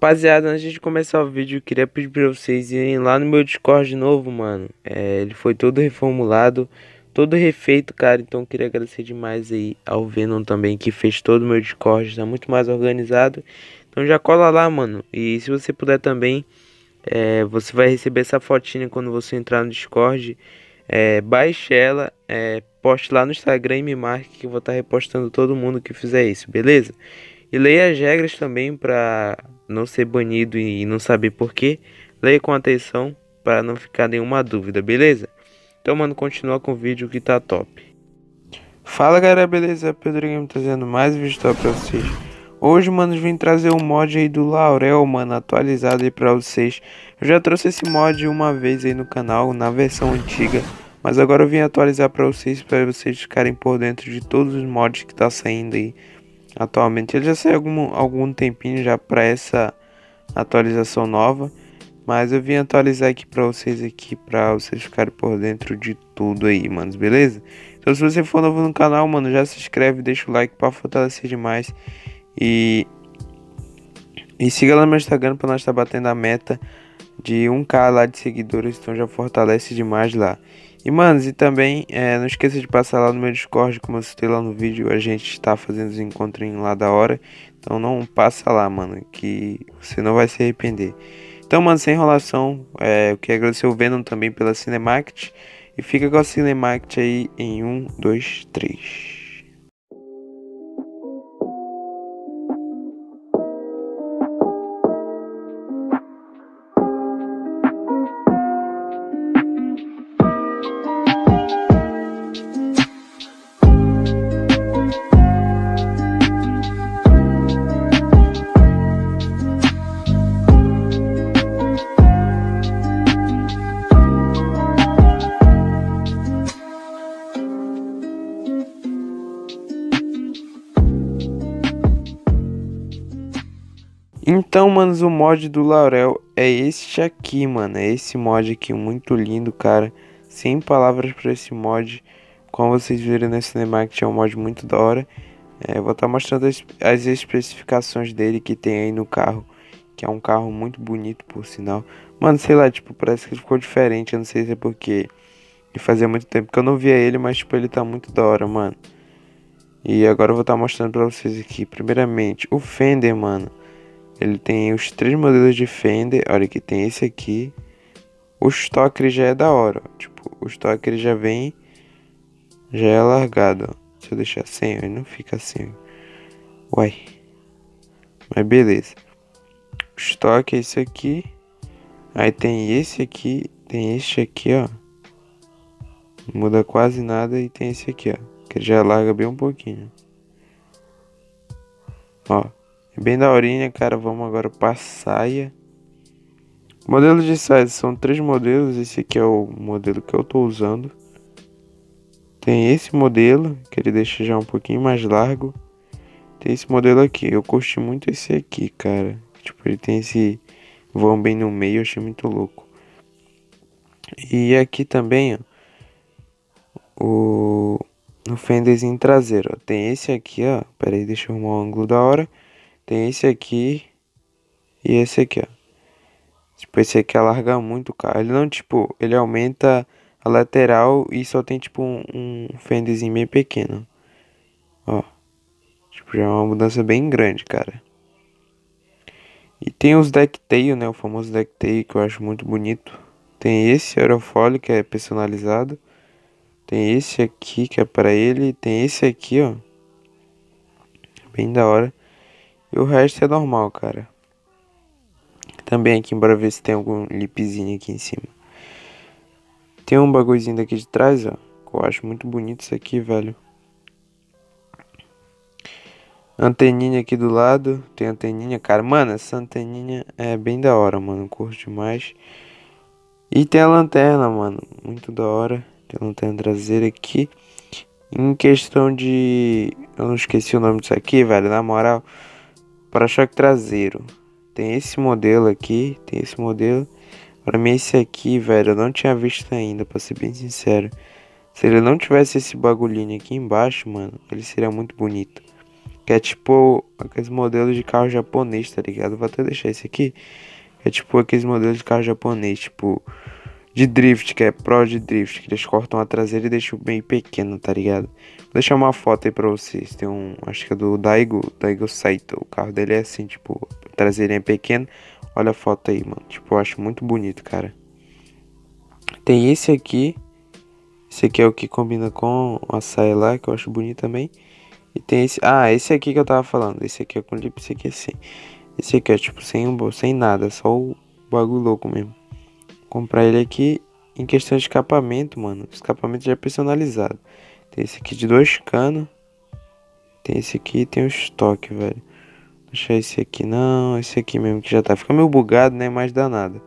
Rapaziada, antes de começar o vídeo, eu queria pedir pra vocês irem lá no meu Discord novo, mano. É, ele foi todo reformulado, todo refeito, cara. Então queria agradecer demais aí ao Venom também, que fez todo o meu Discord, tá muito mais organizado. Então já cola lá, mano. E se você puder também, é, você vai receber essa fotinha quando você entrar no Discord. É, baixe ela, é, poste lá no Instagram e me marque que eu vou estar tá repostando todo mundo que fizer isso, beleza? E leia as regras também para não ser banido e não saber porquê. Leia com atenção para não ficar nenhuma dúvida, beleza? Então, mano, continua com o vídeo que tá top. Fala galera, beleza? Pedro Game trazendo mais vídeo top pra vocês. Hoje, mano, vim trazer um mod aí do Laurel, mano, atualizado aí pra vocês. Eu já trouxe esse mod uma vez aí no canal, na versão antiga. Mas agora eu vim atualizar pra vocês, para vocês ficarem por dentro de todos os mods que tá saindo aí atualmente. Ele já saiu algum, algum tempinho já para essa atualização nova, mas eu vim atualizar aqui para vocês aqui para vocês ficarem por dentro de tudo aí, manos, beleza? Então se você for novo no canal, mano, já se inscreve, deixa o like para fortalecer demais e e siga lá no meu Instagram para nós estar tá batendo a meta de 1k lá de seguidores, então já fortalece demais lá. E, manos, e também é, não esqueça de passar lá no meu Discord, como eu citei lá no vídeo, a gente está fazendo os encontrinhos lá da hora. Então não passa lá, mano, que você não vai se arrepender. Então, mano, sem enrolação, é, eu quero agradecer o Venom também pela Cinemact. E fica com a Cinemact aí em 1, 2, 3. Então, manos, o mod do Laurel é este aqui, mano. É esse mod aqui, muito lindo, cara. Sem palavras para esse mod. Como vocês viram nesse Cinematic, é um mod muito da hora. É, vou estar tá mostrando as, as, especificações dele que tem aí no carro. Que é um carro muito bonito, por sinal. Mano, sei lá, tipo, parece que ele ficou diferente. Eu não sei se é porque... E fazia muito tempo que eu não via ele, mas, tipo, ele tá muito da hora, mano. E agora eu vou estar tá mostrando pra vocês aqui. Primeiramente, o Fender, mano. Ele tem os três modelos de Fender. Olha que tem esse aqui. O estoque já é da hora. Tipo, o estoque já vem. Já é largado. Se eu deixar sem, ele não fica assim. Uai. Mas beleza. O estoque é esse aqui. Aí tem esse aqui. Tem este aqui, ó. Não muda quase nada. E tem esse aqui, ó. Que já larga bem um pouquinho. Ó. Bem daorinha, cara. Vamos agora para saia. Modelos de saia são três modelos. Esse aqui é o modelo que eu tô usando. Tem esse modelo, que ele deixa já um pouquinho mais largo. Tem esse modelo aqui. Eu curti muito esse aqui, cara. Tipo, ele tem esse vão bem no meio. Eu achei muito louco. E aqui também, ó. O... No fenderzinho traseiro, ó. Tem esse aqui, ó. Pera aí, deixa eu arrumar o ângulo da hora. Tem esse aqui e esse aqui, ó. Tipo, esse aqui alarga muito o carro. Ele não, tipo, ele aumenta a lateral e só tem, tipo, um, um fenderzinho bem pequeno. Ó. Tipo, já é uma mudança bem grande, cara. E tem os decktail, né? O famoso decktail que eu acho muito bonito. Tem esse aerofólio que é personalizado. Tem esse aqui que é para ele. Tem esse aqui, ó. Bem da hora. E o resto é normal, cara. Também aqui, bora ver se tem algum lipzinho aqui em cima. Tem um bagulhozinho daqui de trás, ó. Que eu acho muito bonito isso aqui, velho. Anteninha aqui do lado. Tem anteninha, cara. Mano, essa anteninha é bem da hora, mano. Curto demais. E tem a lanterna, mano. Muito da hora. Tem a lanterna traseira aqui. Em questão de. Eu não esqueci o nome disso aqui, velho. Na moral. Para-choque traseiro. Tem esse modelo aqui, tem esse modelo. Pra mim esse aqui, velho, eu não tinha visto ainda, pra ser bem sincero. Se ele não tivesse esse bagulhinho aqui embaixo, mano, ele seria muito bonito. Que é tipo aqueles modelos de carro japonês, tá ligado? Vou até deixar esse aqui. É tipo aqueles modelos de carro japonês, tipo de drift, que é pro de drift, que eles cortam a traseira e deixam bem pequeno, tá ligado? Vou deixar uma foto aí pra vocês. Tem um, acho que é do Daigo, Daigo Saito. O carro dele é assim, tipo, a traseira é pequeno. Olha a foto aí, mano. Tipo, eu acho muito bonito, cara. Tem esse aqui. Esse aqui é o que combina com a saia lá, que eu acho bonito também. E tem esse. Ah, esse aqui que eu tava falando. Esse aqui é com lip, esse aqui é sem. Esse aqui é tipo sem, sem nada, só o bagulho louco mesmo. Comprar ele aqui em questão de escapamento, mano. Escapamento já é personalizado. Tem esse aqui de dois canos. Tem esse aqui tem o estoque, velho. Deixa esse aqui não, esse aqui mesmo que já tá. Fica meio bugado, né? Mas dá nada.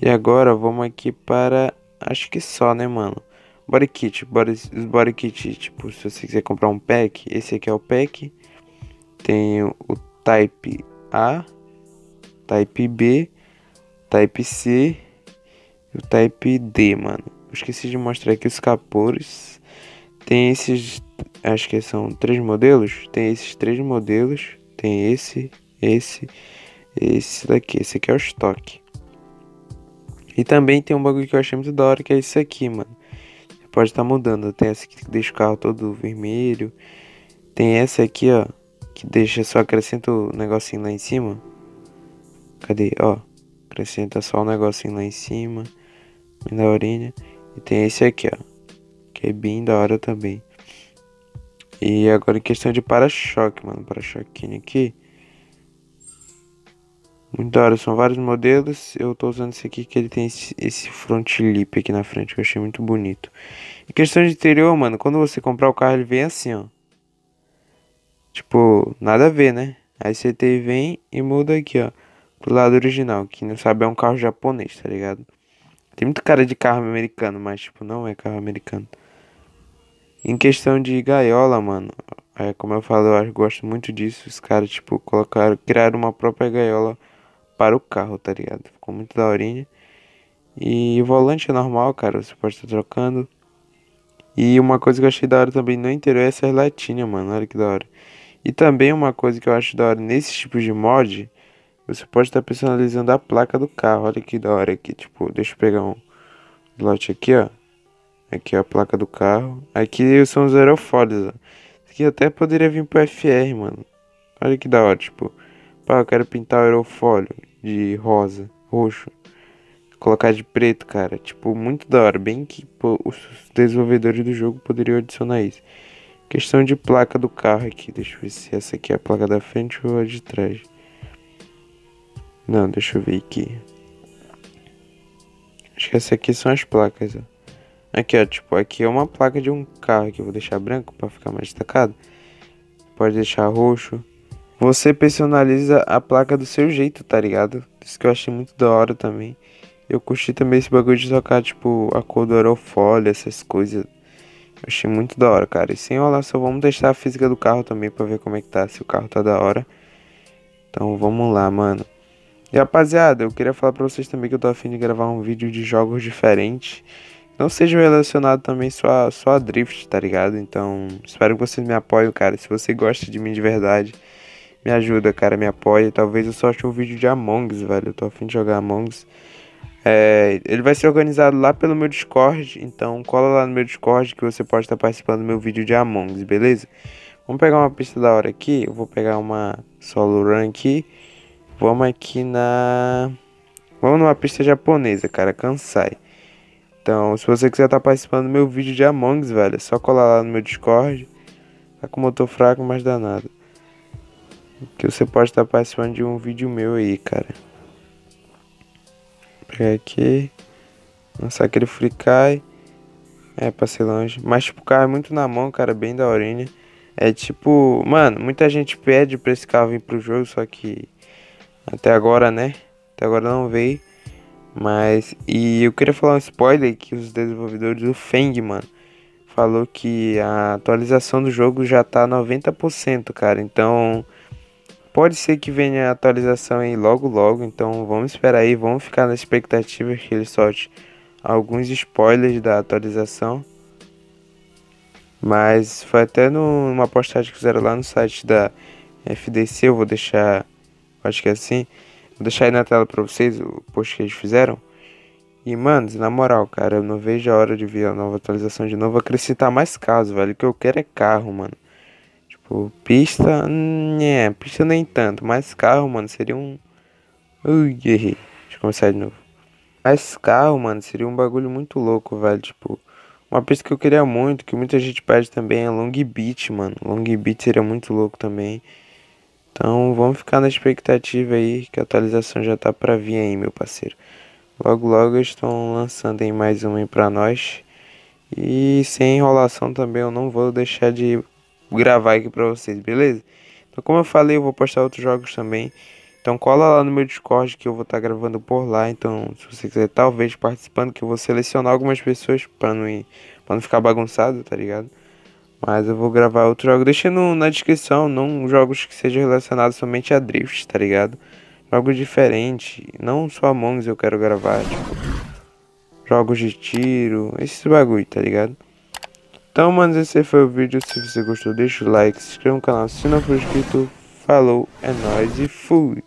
E agora vamos aqui para. Acho que só, né, mano? Body kit, body, os body kit, tipo, se você quiser comprar um pack, esse aqui é o pack. Tem o Type A, Type B, Type C e o Type D, mano. Eu esqueci de mostrar aqui os capores. Tem esses, acho que são três modelos. Tem esses três modelos. Tem esse, esse, esse daqui. Esse aqui é o estoque. E também tem um bagulho que eu achei muito da hora, que é esse aqui, mano pode estar tá mudando. Tem essa que deixa o carro todo vermelho. Tem essa aqui, ó, que deixa só acrescenta o negocinho lá em cima. Cadê? Ó, acrescenta só o negocinho lá em cima, bem da horinha. E tem esse aqui, ó, que é bem da hora também. E agora em questão de para-choque, mano, para-choquinho aqui. Muito da hora, são vários modelos. Eu tô usando esse aqui que ele tem esse, esse front lip aqui na frente, que eu achei muito bonito. Em questão de interior, mano, quando você comprar o carro, ele vem assim, ó. Tipo, nada a ver, né? Aí você tem, vem e muda aqui, ó. Pro lado original, que não sabe é um carro japonês, tá ligado? Tem muito cara de carro americano, mas tipo, não é carro americano. Em questão de gaiola, mano, é, como eu falo, eu gosto muito disso. Os caras, tipo, colocaram, criaram uma própria gaiola para o carro, tá ligado? Ficou muito daorinha. E o volante é normal, cara, você pode estar trocando. E uma coisa que eu achei da hora também no interior é essa latinha, mano, olha que da hora. E também uma coisa que eu acho da hora nesse tipo de mod, você pode estar personalizando a placa do carro, olha que da hora aqui, tipo, deixa eu pegar um lote aqui, ó. Aqui ó, a placa do carro. Aqui são os aerofólios, ó. Isso aqui até poderia vir pro FR, mano. Olha que da hora, tipo, pá, eu quero pintar o aerofólio de rosa, roxo. Colocar de preto, cara. Tipo, muito da hora. Bem que pô, os desenvolvedores do jogo poderiam adicionar isso. Questão de placa do carro aqui. Deixa eu ver se essa aqui é a placa da frente ou a de trás. Não, deixa eu ver aqui. Acho que essa aqui são as placas, ó. Aqui, ó, tipo, aqui é uma placa de um carro que eu vou deixar branco para ficar mais destacado. Pode deixar roxo. Você personaliza a placa do seu jeito, tá ligado? Isso que eu achei muito da hora também. Eu curti também esse bagulho de tocar, tipo, a cor do aerofólio, essas coisas. Eu achei muito da hora, cara. E sem só vamos testar a física do carro também pra ver como é que tá, se o carro tá da hora. Então vamos lá, mano. E rapaziada, eu queria falar pra vocês também que eu tô afim de gravar um vídeo de jogos diferentes. Não seja relacionado também só a, só a drift, tá ligado? Então, espero que vocês me apoiem, cara. Se você gosta de mim de verdade, me ajuda, cara, me apoia. Talvez eu solte um vídeo de Among Us, velho. Eu tô afim de jogar Among Us. É, ele vai ser organizado lá pelo meu Discord, então cola lá no meu Discord que você pode estar participando do meu vídeo de Among Us, beleza? Vamos pegar uma pista da hora aqui, eu vou pegar uma solo run aqui. Vamos aqui na... Vamos numa pista japonesa, cara, Kansai. Então, se você quiser estar participando do meu vídeo de Among Us, velho, é só colar lá no meu Discord. Tá com motor fraco, mas danado que você pode estar participando de um vídeo meu aí, cara. Vou pegar aqui. Lançar aquele free kai. É, passei longe. Mas, tipo, o carro é muito na mão, cara, bem da horinha. É tipo, mano, muita gente pede pra esse carro vir pro jogo, só que até agora, né? Até agora não veio. Mas, e eu queria falar um spoiler que os desenvolvedores do Feng, mano, falou que a atualização do jogo já tá 90%, cara. Então, Pode ser que venha a atualização aí logo logo, então vamos esperar aí, vamos ficar na expectativa que ele solte alguns spoilers da atualização. Mas foi até numa postagem que fizeram lá no site da FDC, eu vou deixar, acho que é assim, vou deixar aí na tela pra vocês o post que eles fizeram. E, mano, na moral, cara, eu não vejo a hora de ver a nova atualização de novo acrescentar mais carros, velho. O que eu quero é carro, mano. Tipo, pista, né, pista nem tanto, mas carro, mano, seria um... Ui, errei. Deixa eu começar de novo. Mas carro, mano, seria um bagulho muito louco, velho, tipo... Uma pista que eu queria muito, que muita gente pede também, é Long Beach, mano. Long Beach seria muito louco também. Então, vamos ficar na expectativa aí, que a atualização já tá pra vir aí, meu parceiro. Logo, logo estão lançando aí mais uma aí pra nós. E sem enrolação também, eu não vou deixar de gravar aqui pra vocês, beleza? Então, como eu falei, eu vou postar outros jogos também. Então, cola lá no meu Discord que eu vou estar tá gravando por lá. Então, se você quiser, talvez participando, que eu vou selecionar algumas pessoas pra não, ir, pra não ficar bagunçado, tá ligado? Mas eu vou gravar outro jogo. Deixa no, na descrição, não jogos que sejam relacionados somente a drift, tá ligado? Jogos diferentes. Não só Among Us eu quero gravar, tipo. Jogos de tiro. Esses bagulho, tá ligado? Então, manos, esse foi o vídeo. Se você gostou, deixa o like, se inscreva no canal se não for inscrito. Falou, é nóis e fui!